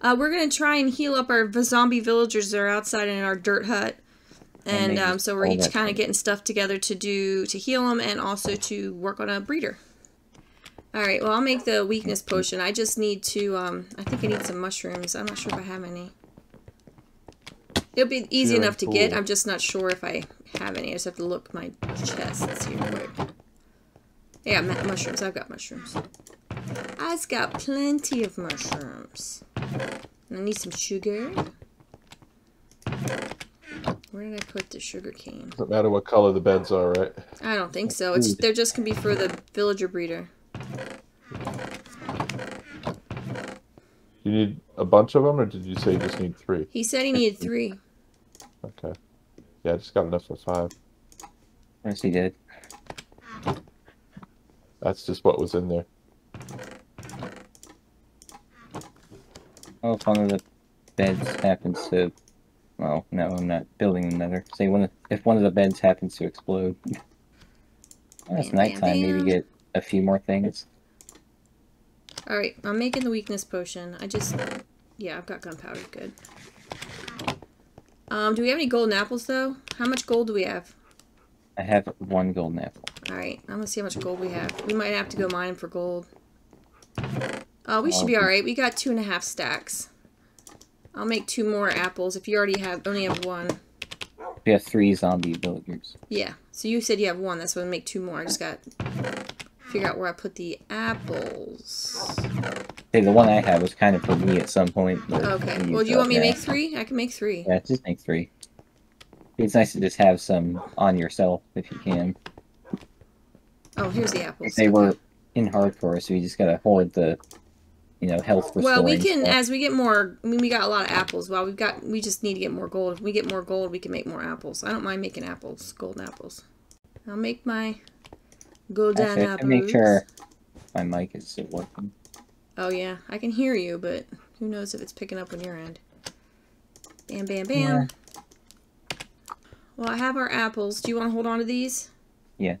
Uh, we're gonna try and heal up our zombie villagers that are outside in our dirt hut, And um, so we're each kind of getting stuff together to do to heal them and also to work on a breeder. All right. Well, I'll make the weakness potion. I just need to. Um, I think I need some mushrooms. I'm not sure if I have any. It'll be easy enough to get. I'm just not sure if I have any. I just have to look my chests here quick. Yeah, mushrooms. I've got mushrooms. I've got plenty of mushrooms. And I need some sugar. Where did I put the sugar cane? Doesn't matter what color the beds are, right? I don't think so. It's they're just gonna be for the villager breeder. You need a bunch of them, or did you say you just need three? He said he needed three. Okay. Yeah, I just got enough for five. Yes, he did. That's just what was in there. Oh, if one of the beds happens to, well, no, I'm not building another. Say one, of, if one of the beds happens to explode. Well, it's nighttime. Maybe get a few more things. All right, I'm making the weakness potion. I just, yeah, I've got gunpowder. Good. Um, do we have any golden apples though? How much gold do we have? I have one golden apple. All right, I'm gonna see how much gold we have. We might have to go mining for gold. Uh, we should be all right. We got two and a half stacks. I'll make two more apples if you already have only have one. We have three zombie villagers. Yeah. So you said you have one. That's why I make two more. I just got figure out where I put the apples. Say the one I had was kind of for me at some point. Okay. Well, do you want me to make three? I can make three. Yeah, just make three. It's nice to just have some on yourself if you can. Oh, here's the apples. They Okay. were in hardcore, so you just gotta hoard the, you know, health restoring Well, we can stuff. as we get more. I mean, we got a lot of apples. Well, we've got. We just need to get more gold. If we get more gold, we can make more apples. I don't mind making apples, golden apples. I'll make my golden Actually, I apples. make sure my mic is still working. Oh yeah, I can hear you, but who knows if it's picking up on your end. Bam, bam, bam. Well, I have our apples. Do you want to hold on to these? Yeah.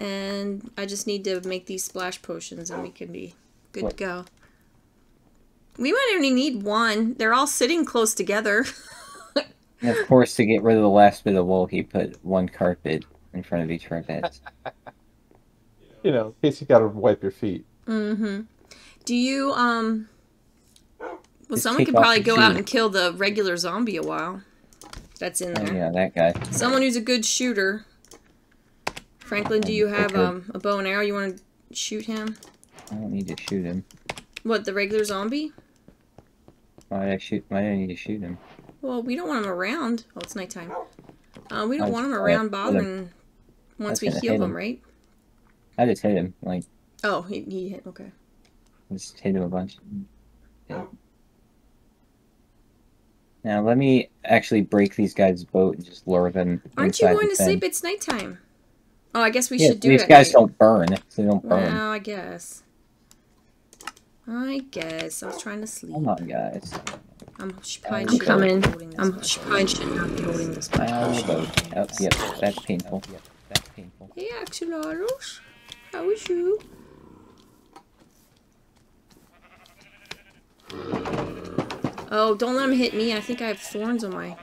And I just need to make these splash potions and we can be good What? to go. We might only need one. They're all sitting close together. And of course, to get rid of the last bit of wool, he put one carpet in front of each of our beds. You know, in case you gotta wipe your feet. mm-hmm. Do you, um... Well, Just someone could probably the go out and kill the regular zombie a while. That's in Oh there. yeah, that guy. Someone who's a good shooter. Franklin, do you have um, a bow and arrow? You want to shoot him? I don't need to shoot him. What, the regular zombie? Why did I shoot? Why did I need to shoot him? Well, we don't want him around. Oh, it's nighttime. Uh, we don't I want him around him. bothering once we heal them, him. right? I just hit him. Like, Oh, he, he hit. Okay. just hit him a bunch. Yeah. Now let me actually break these guys' boat and just lure them. Aren't you going the to sleep? It's nighttime. Oh, I guess we yeah, should do these it. at guys night. don't burn. They don't burn. Well, I guess. I guess. I was trying to sleep. Come on, guys. Um, I'm sh- I'm coming. be holding this I'm much. should not be holding this much. Down. Oh, yep, that's painful. That's painful. Hey, Axolotls. How is you? Oh, don't let him hit me. I think I have thorns on my...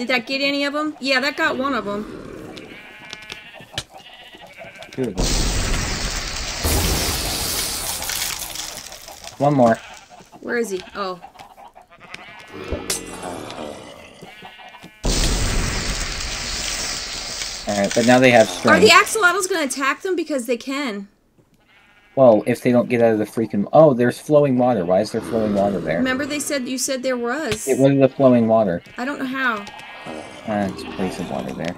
Did that get any of them? Yeah, that got one of them. Them. One more. Where is he? Oh. Alright, but now they have Are the axolotls going to attack them? Because they can. Well, if they don't get out of the freaking... Oh, there's flowing water. Why is there flowing water there? Remember they said you said there was. It was the flowing water. I don't know how. Ah, just place some water there.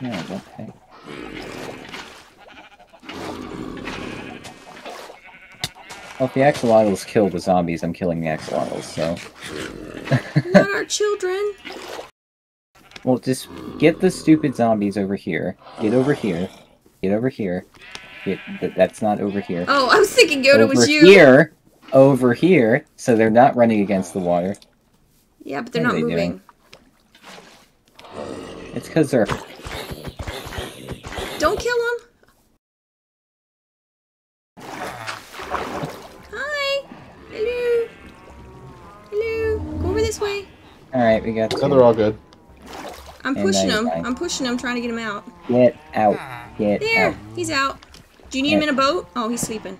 Yeah, okay. Well, if the axolotls kill the zombies, I'm killing the axolotls, so... Not our children. Well, just get the stupid zombies over here. Get over here. Get over here. Get th that's not over here. Oh, I was thinking Yoda over was you. Over here. Over here. So they're not running against the water. Yeah, but they're what not they moving. Doing? It's because they're. Don't kill them. Hi. Hello. Hello. Go over this way. All right, we got. No, they're all good. I'm and pushing them. I'm pushing them, trying to get him out. Get out. Get there. out. There. He's out. Do you need Get. him in a boat? Oh, he's sleeping.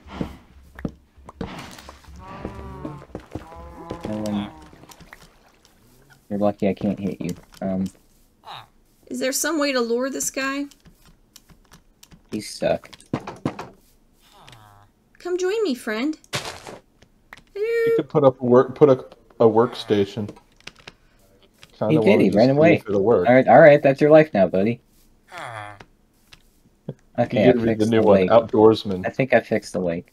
You're lucky I can't hit you. Um, Is there some way to lure this guy? he's stuck. Come join me, friend. You Hello. could put up a work put a, a workstation. Kinda He did, wanna he ran away. If it'll work. Alright, alright, that's your life now, buddy. Okay, you I did read fixed the the, one, lake. Outdoorsman. I think I fixed the lake.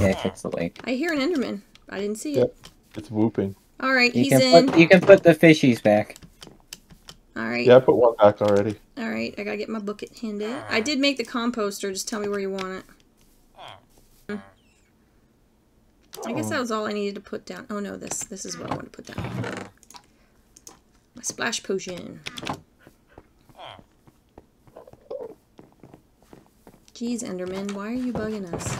Yeah, I fixed the lake. I hear an Enderman. I didn't see Yep. it. It's whooping. All right, You he's can in. put you can put the fishies back. All right. Yeah, I put one back already. All right. I gotta get my bucket handy. I did make the composter. Just tell me where you want it. Hmm. I guess that was all I needed to put down. Oh no, this this is what I want to put down. My splash potion. Jeez, Enderman, why are you bugging us?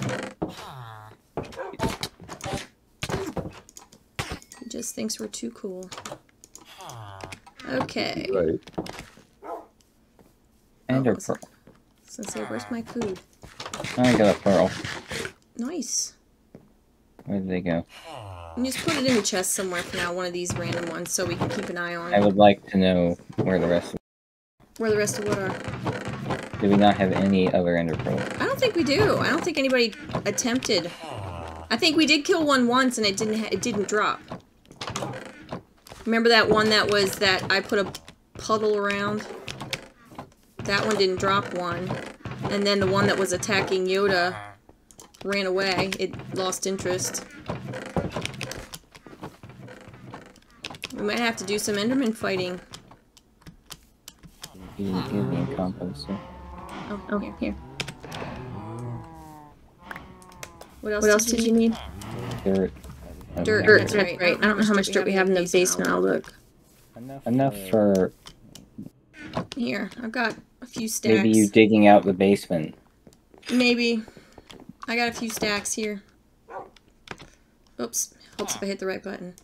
He just thinks we're too cool. Okay. Right. Oh, and Oh, a was- pearl. So say, where's my food? I got a pearl. Nice. Where did they go? And just put it in the chest somewhere for now, one of these random ones, so we can keep an eye on I would like to know where the rest of Where the rest of what are. Do we not have any other ender pearls? I don't think we do. I don't think anybody attempted. I think we did kill one once and it didn't ha- it didn't drop. Remember that one that was that I put a puddle around? That one didn't drop one. And then the one that was attacking Yoda ran away. It lost interest. We might have to do some Enderman fighting. You didn't give me a composter. Oh, oh here, here. What else, did, you need? Dirt. Okay. Dirt, Dirt, that's that's right. right. I don't know how much dirt we have in the basement. I'll look. Enough, enough for Here, I've got a few stacks. maybe you digging out the basement. Maybe. I got a few stacks here. Oops. Helps if I hit the right button.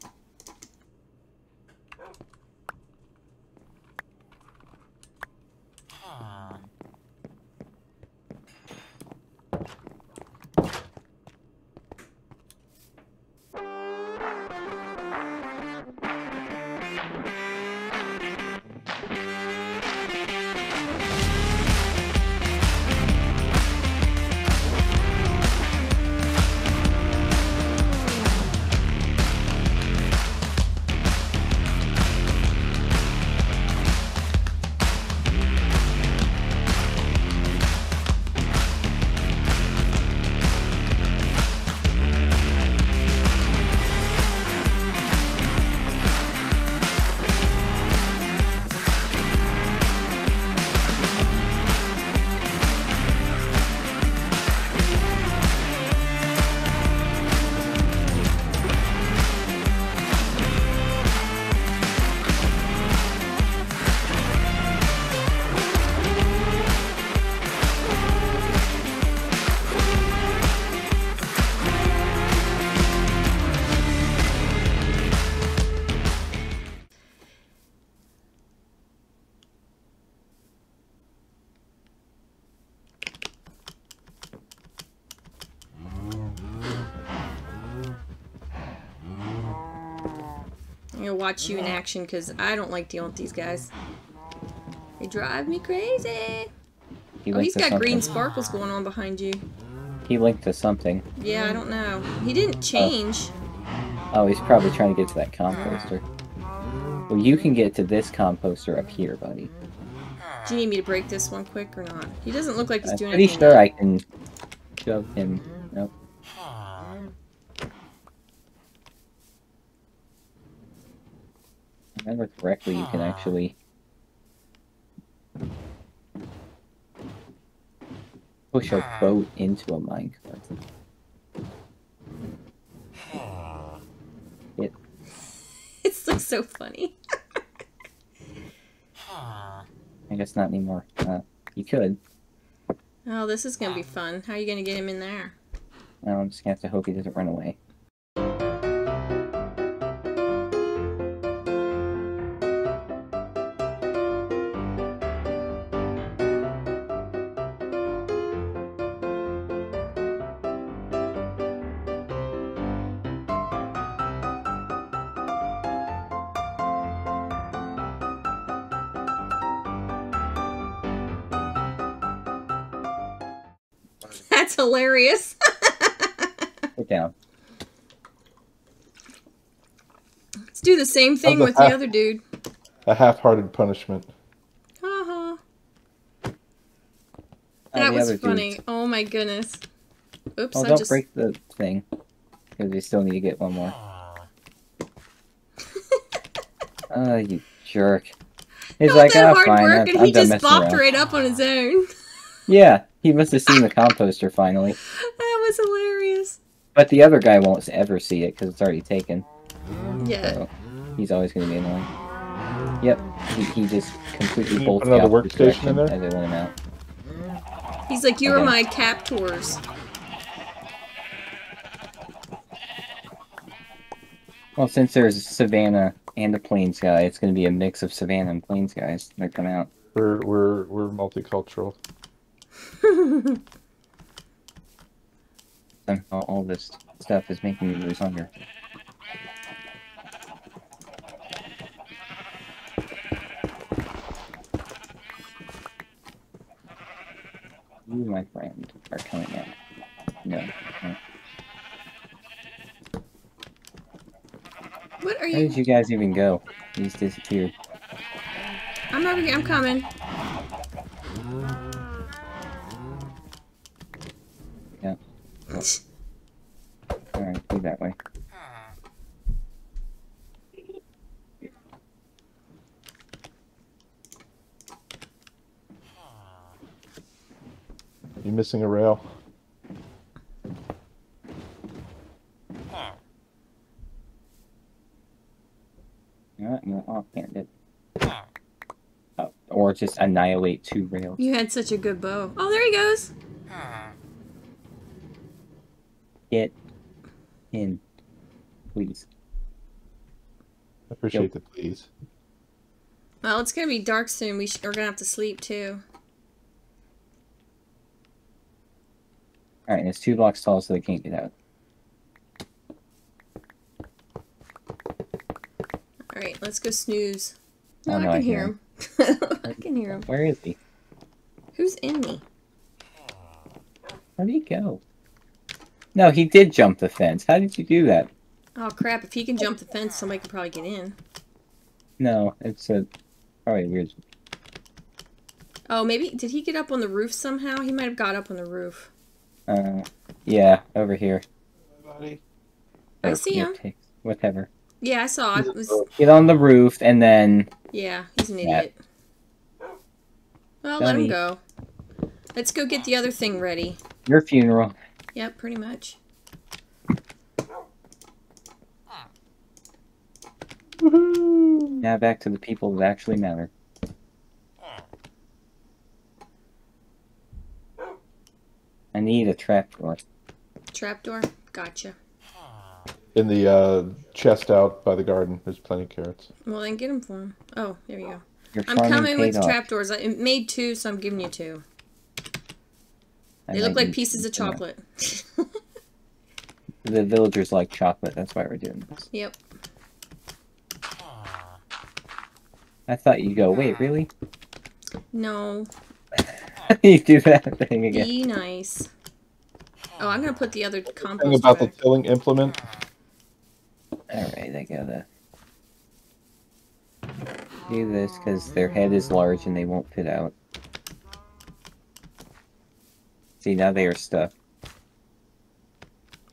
Watch you in action because I don't like dealing with these guys. They drive me crazy. He Oh, he's got something. green sparkles going on behind you. He linked to something. Yeah, I don't know. He didn't oh. change. Oh, he's probably trying to get to that composter. Well, you can get to this composter up here, buddy. Do you need me to break this one quick or not? He doesn't look like he's I'm doing pretty anything. sure I can shove him. Nope. If I remember correctly, you can actually push a boat into a minecart. It looks so funny. I guess not anymore. Uh, you could. Oh, this is gonna be fun. How are you gonna get him in there? Now I'm just gonna have to hope he doesn't run away. Hilarious. Put down. Let's do the same thing the with the other dude. A half-hearted punishment. Uh, Haha. Oh, That the was funny. dudes. Oh my goodness. Oops, Oh, I don't just break the thing. Because we still need to get one more. Oh, you jerk. He's not like, that oh, hard fine. work, I'm, and I'm he just messing bopped around. right up on his own. Yeah, he must have seen the composter finally. That was hilarious. But the other guy won't ever see it because it's already taken. Yeah. So he's always going to be annoying. Yep, he, he just completely Can you bolts the another workstation in direction there? as I went out. He's like, you are Okay. my captors. Well, since there's Savannah and a Plains guy, it's going to be a mix of Savannah and Plains guys that come out. We're we're we're multicultural. Somehow all this stuff is making me lose hunger. You, my friend, are coming in. No. no. What are you? Where did you guys even go? You just disappeared. I'm over here. I'm coming. Uh, Alright, go that way. You're missing a rail? You know what? No, offhand it. Oh, or just annihilate two rails. You had such a good bow. Oh, there he goes. Get in. Please. I appreciate the please. Well, it's gonna be dark soon. We sh- we're gonna have to sleep too. Alright, and it's two blocks tall so they can't get out. All right, let's go snooze. Oh, No, no, I I can hear hear him. I can hear him. Where is he? Who's in me? Where'd he go? No, he did jump the fence. How did you do that? Oh crap! If he can jump the fence, somebody can probably get in. No, it's a probably weird. Oh, maybe did he get up on the roof somehow? He might have got up on the roof. Uh, yeah, over here. Buddy. I Or, see him. take- Whatever. Yeah, I saw. It was Get on the roof and then yeah. He's an Yeah. idiot. Well, let him Dummy. go. Let's go get the other thing ready. your funeral. Yep, pretty much. Now back to the people that actually matter. I need a trapdoor. Trapdoor. Gotcha. In the uh, chest out by the garden, there's plenty of carrots. Well, then get them for him. Oh, there you go. Your I'm coming with off. trapdoors. I made two, so I'm giving you two. I They look like pieces of chocolate. The villagers like chocolate. That's why we're doing this. yep. I thought you'd go. Wait, really? No. you do that thing again. Be nice. Oh, I'm gonna put the other Thing compost about the back. tilling implement. Alright, I gotta do this because their head is large and they won't fit out. See, now they are stuck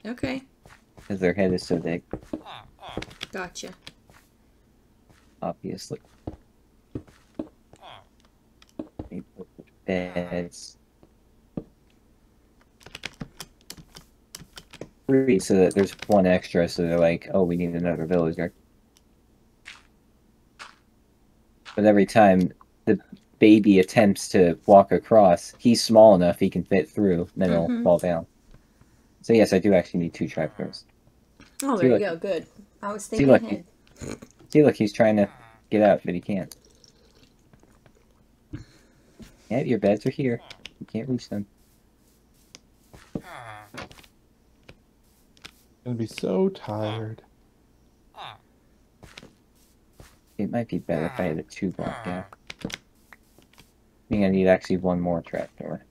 Okay, because their head is so big, gotcha. obviously. They Beds. Three, so that there's one extra, so they're like, oh, we need another villager. But every time the baby attempts to walk across, he's small enough he can fit through, then Mhm. he'll fall down. So yes, I do actually need two trapdoors. Oh, See, there you look. go. Good. I was See, thinking look. ahead. See, look, he's trying to get out, but he can't. Yeah, your beds are here. You can't reach them. I'm gonna be so tired. It might be better if I had a two block hmm. gap. I think I need actually one more trapdoor.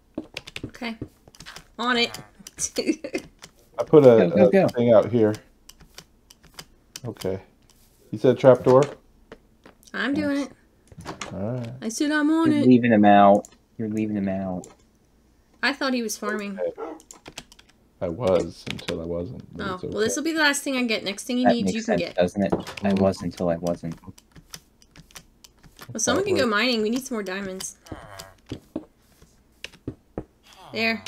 Okay. On it. I put a, Go, go, a go. thing out here. Okay. You said trapdoor? I'm doing it. Alright. I said I'm on You're it. leaving him out. You're leaving him out. I thought he was farming. I was until I wasn't. Oh, it's well, this will be the last thing I get. Next thing he That needs, makes you can get. doesn't it? I was until I wasn't. Well, someone can go mining. We need some more diamonds. There.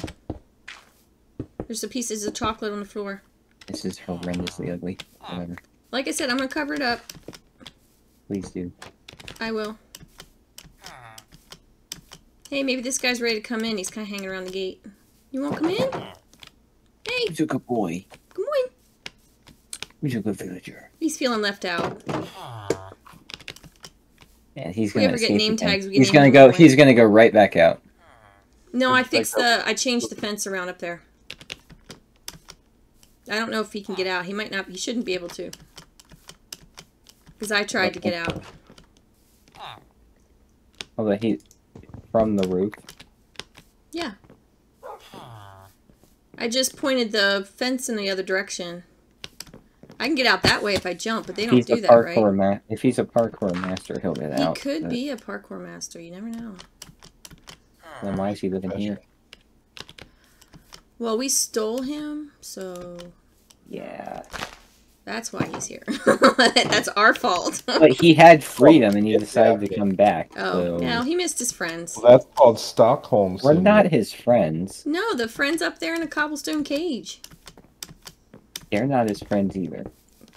There's some pieces of chocolate on the floor. This is horrendously ugly. Whatever. Like I said, I'm gonna cover it up. Please do. I will. Hey, maybe this guy's ready to come in. He's kind of hanging around the gate. You won't come in? Hey, He's a good boy. come on. He's a good villager. He's feeling left out. And he's gonna. ever get name tags, he's name gonna go. anyway. He's gonna go right back out. No, I fixed the. I changed the fence around up there. I don't know if he can get out. He might not. He shouldn't be able to. Because I tried to get out. Although he, from the roof. Yeah. I just pointed the fence in the other direction. I can get out that way if I jump, but they don't he's do that, right? if he's a parkour master, he'll get He out. He could but be a parkour master. You never know. Then why is he living here? Well, we stole him, so Yeah. That's why he's here. that's our fault. But he had freedom and he decided to come back. oh, so no, he missed his friends. Well, that's called Stockholm We're syndrome. not his friends. No, the friends up there in a cobblestone cage. They're not his friends either.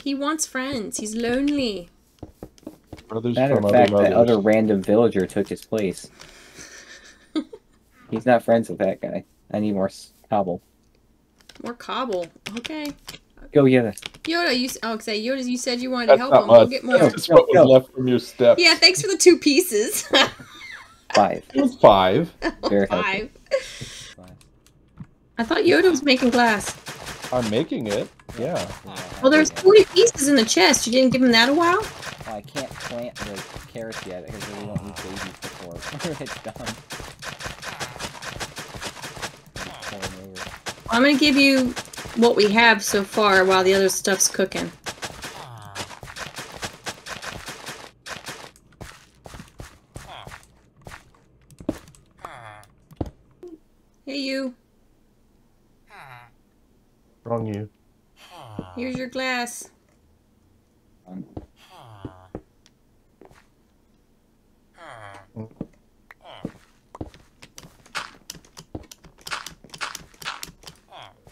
He wants friends. He's lonely. brothers Matter from of other fact, that other random villager took his place. He's not friends with that guy. I need more cobble. More cobble. Okay. Go Yoda. Yoda, you s- oh, say Yoda, you said you wanted to help not him. Go get more. That's just what was Go, go. left from your steps. yeah, thanks for the two pieces. Five. It was five. Very Five. Five. I thought Yoda was making glass. I'm making it. Yeah. Well, there's 40 pieces in the chest. You didn't give him that a while? Oh, I can't plant the carrots yet because we won't need babies before it's done. Pour 'em over. I'm going to give you what we have so far while the other stuff's cooking. Hey, you. Wrong you. Here's your glass. Um,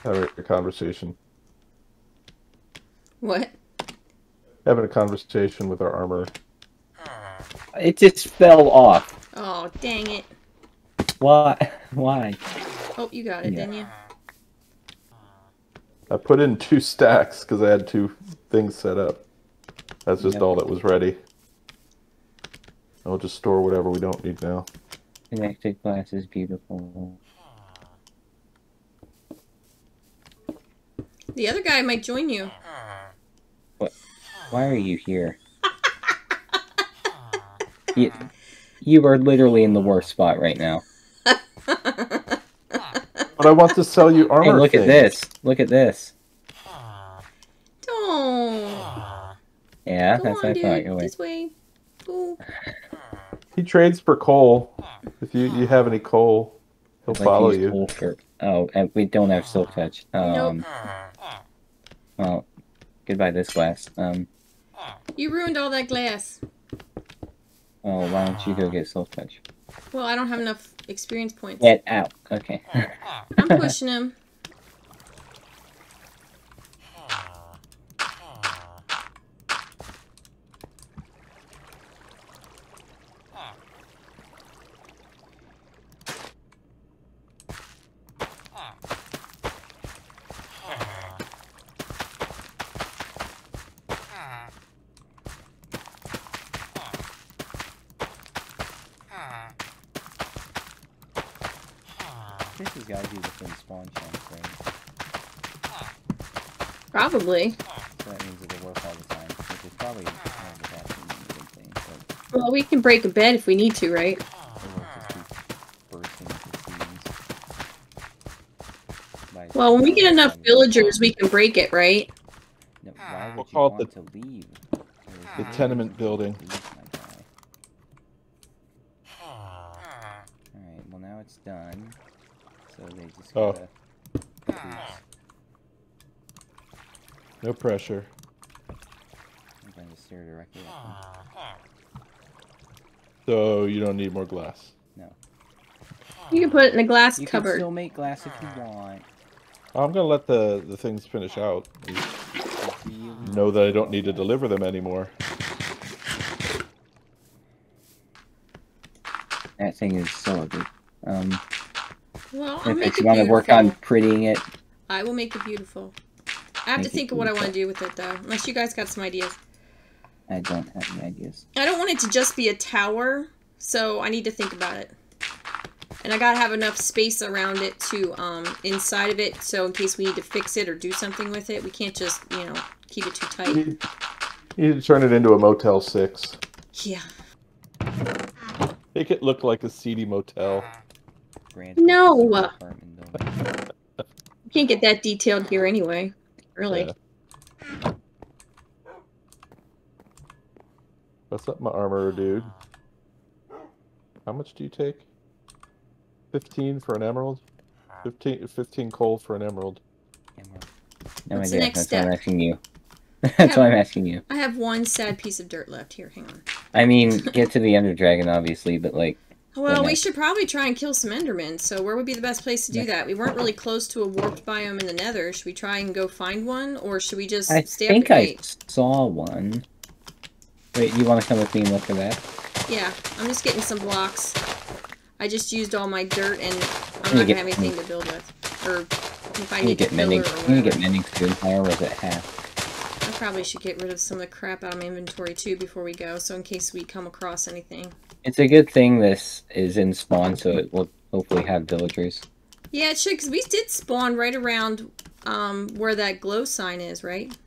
Having a conversation. What? Having a conversation with our armor. It just fell off. Oh, dang it. Why? Why? Oh, you got it, Yeah. didn't you? I put in two stacks because I had two things set up. That's just Yep. all that was ready. I'll just store whatever we don't need now. Connected glass is beautiful. The other guy might join you. What? Why are you here? you, you are literally in the worst spot right now. But I want to sell you armor. Hey, look at this. Look at this. Don't. Yeah, Go that's on, what I dude. thought. Go away. This way. Go. He trades for coal. If you, you have any coal, he'll Like follow you. for- Oh, and we don't have silk touch. Um, well, goodbye this glass. Um, You ruined all that glass. oh, why don't you go get soul touch? Well, I don't have enough experience points. Get out. Okay. I'm pushing him. this has got to be within spawn chunks, right? Probably. That means it'll work all the time, which is probably one of the bad things you would think, but Well, we can break a bed if we need to, right? it will just keep bursting into seams. Well, when we get enough villagers, we can break it, right? No, why would We'll you call it want to leave? The tenement building. Please, my guy. Alright, well now it's done. So they just Oh. gotta... Oops, No pressure. I'm going to stare directly at. So you don't need more glass. No. You can put it in a glass You can still make glass if you want. I'm gonna let the the things finish out. Good for you. Know that I don't need to deliver them anymore. That thing is so ugly. Um, Well, I'll if, make if you want to work on prettying it, I will make it beautiful. I have Make to think of what I want to do with it though. Unless you guys got some ideas. I don't have any ideas. I don't want it to just be a tower, so I need to think about it. And I gotta have enough space around it to um inside of it, so in case we need to fix it or do something with it, we can't just you know keep it too tight. need, you need to turn it into a Motel 6. Yeah. Make it look like a seedy motel. Grand No! apartment. You can't get that detailed here anyway. Really. Yeah. What's up, my armorer dude? How much do you take? 15 for an emerald? 15, 15 coal for an emerald. Emerald. No What's the idea. next That's why I'm asking you. That's why I'm asking you. I have one sad piece of dirt left here. Hang on. I mean, get to the Ender Dragon, obviously, but like, Well, we should probably try and kill some Endermen. So where would be the best place to do that? We weren't really close to a warped biome in the Nether. Should we try and go find one, or should we just I stay think I saw one. Wait, you want to come with me and look for that? Yeah, I'm just getting some blocks. I just used all my dirt, and I'm not gonna have anything to build with. Or if I You need get to mending. or You get mending soon. My armor's it half. I probably should get rid of some of the crap out of my inventory too before we go, so in case we come across anything. It's a good thing this is in spawn, so it will hopefully have villagers. Yeah, it should, because we did spawn right around um, where that glow sign is, right?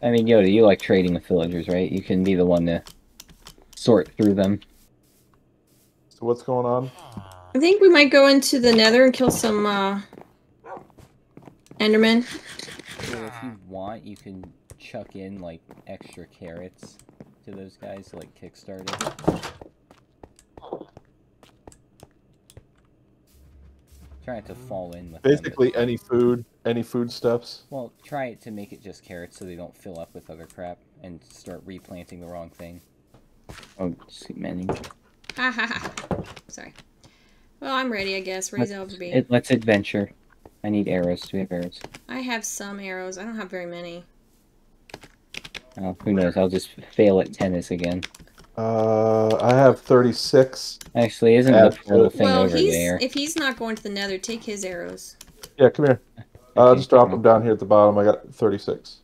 I mean, Yoda, you like trading with villagers, right? You can be the one to sort through them. So what's going on? I think we might go into the nether and kill some uh, Endermen. So if you want, you can chuck in like extra carrots to those guys to like kickstart it. Try not to fall in with them, but- Basically, any food, any foodstuffs. Well, try it to make it just carrots so they don't fill up with other crap and start replanting the wrong thing. Oh, just keep mending. Ha ha ha. Sorry. Well, I'm ready, I guess. Ready as be. Let's adventure. I need arrows. Do we have arrows? I have some arrows. I don't have very many. Oh, who knows? I'll just fail at tennis again. Uh, I have 36. Actually, isn't Yeah, the portal thing well, over he's there? if he's not going to the Nether, take his arrows. Yeah, come here. I'll just drop cool. them down here at the bottom. I got 36.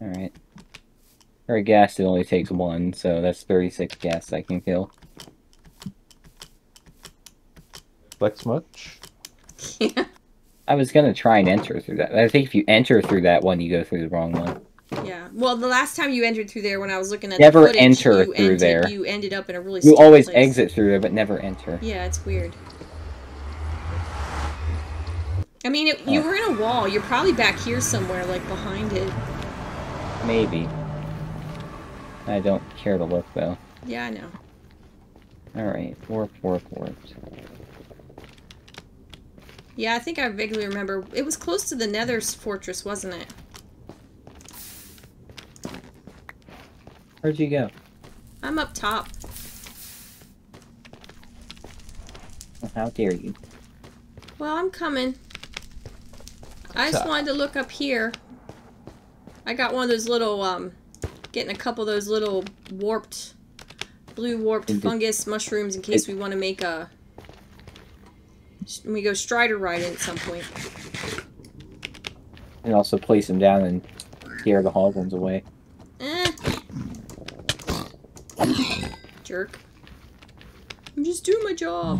Alright. For a ghast, it only takes one, so that's 36 ghast I can kill. Flex much? yeah. I was gonna try and enter through that. I think if you enter through that one, you go through the wrong one. Yeah. Well, the last time you entered through there, when I was looking at Never the footage, enter through ended, there. You ended up in a really. You always place. exit through there, but never enter. Yeah, it's weird. I mean, it, you Oh. were in a wall. You're probably back here somewhere, like behind it. Maybe. I don't care to look, though. Yeah, I know. Alright, warp, warp, warp. Yeah, I think I vaguely remember. It was close to the Nether's fortress, wasn't it? Where'd you go? I'm up top. How dare you? Well, I'm coming. I just top. wanted to look up here. I got one of those little, um, getting a couple of those little warped, blue warped Indeed. fungus mushrooms in case we want to make a. We go Strider riding at some point. And also place them down and scare the hoglins away. Jerk. I'm just doing my job.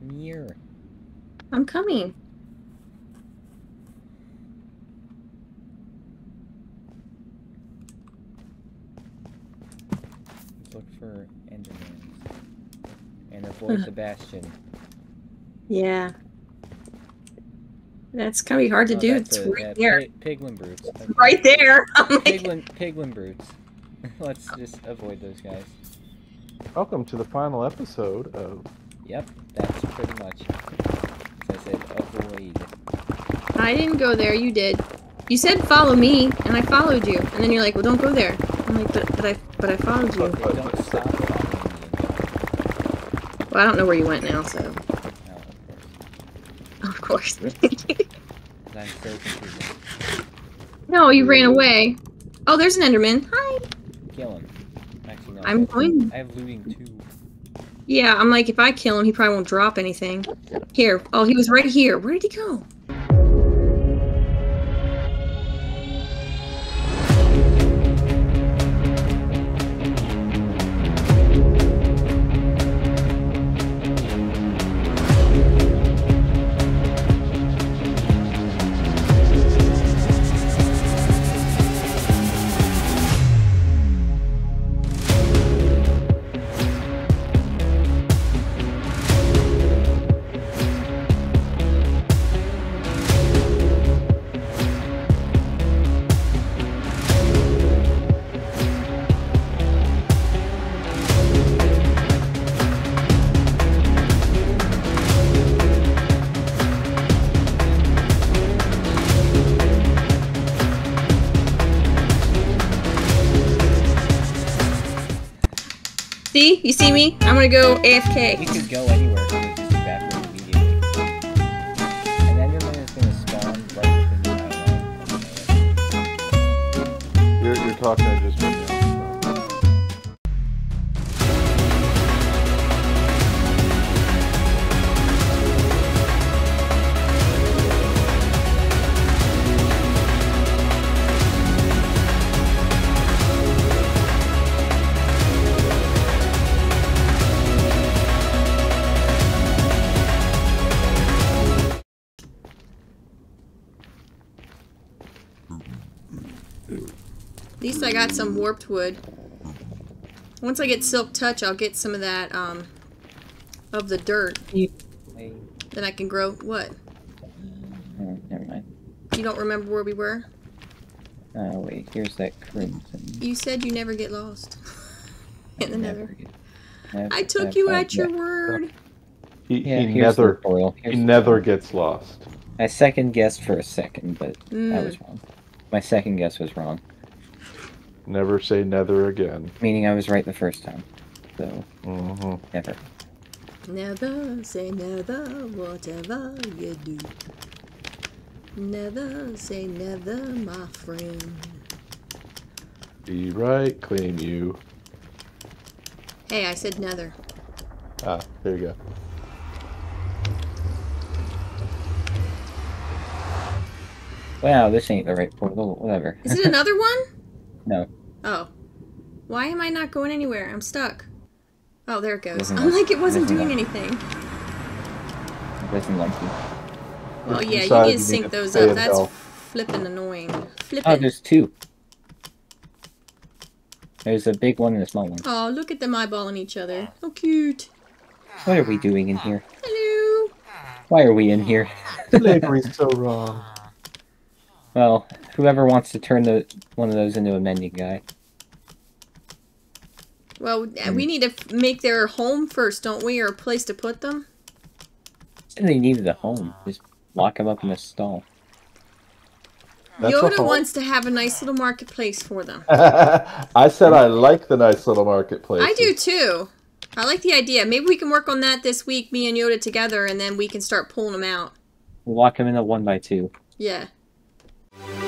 Come here. I'm coming. Let's look for Enderman. and avoid the bastion. Yeah. That's gonna be hard to Oh, do. It's a- right there. pig- piglin brutes. Right there. Piglin, piglin brutes. Let's just avoid those guys. Welcome to the final episode of. Yep, that's pretty much. As I said, avoid. I didn't go there. You did. You said follow me, and I followed you. And then you're like, well, don't go there. I'm like, but, but I but I followed you. But- Don't stop following me. Well, I don't know where you went now, so No, of course. of course. 'cause I'm so confused. no, you ran away. Oh, there's an Enderman. Hi. Kill him. Actually, no. I I'm going. I have looting too. Yeah, I'm like, if I kill him, he probably won't drop anything. Here. Oh, he was right here. Where did he go? See? You see me? I'm gonna go AFK. You AFK. could go anywhere and you would got some warped wood. Once I get silk touch, I'll get some of that, um, of the dirt. Wait, Then I can grow. What? oh, never mind. You don't remember where we were? Oh wait, here's that crimson. You said you never get lost. In the nether. get- I took never you find- at your yeah. word. He, Yeah, he here's never he Here's never gets lost. I second guessed for a second, but I Mm. was wrong. My second guess was wrong, Never say nether again. meaning I was right the first time. So hmm never. Never say never, whatever you do. Never say never, my friend. Be right, claim you. Hey, I said nether. Ah, there you go. Wow, this ain't the right portal. Whatever. Is it another one? No. Oh. Why am I not going anywhere? I'm stuck. Oh, there it goes. I'm like, it wasn't doing work. anything. It doesn't like you. Well, yeah, you decided need to sync those up. That's flipping annoying. Oh, there's two. There's a big one and a small one. Oh, look at them eyeballing each other. Oh, cute. What are we doing in here? Hello. Why are we in here? Slavery's so wrong. Well, whoever wants to turn the one of those into a mending guy. Well, uh, we need to make their home first, don't we? Or a place to put them? Said they needed a home. Just lock them up in a stall. That's Yoda wants to have a nice little marketplace for them. I said I like the nice little marketplace. I do too. I like the idea. Maybe we can work on that this week, me and Yoda together, and then we can start pulling them out. We'll lock them in a one by two. Yeah. Thank you.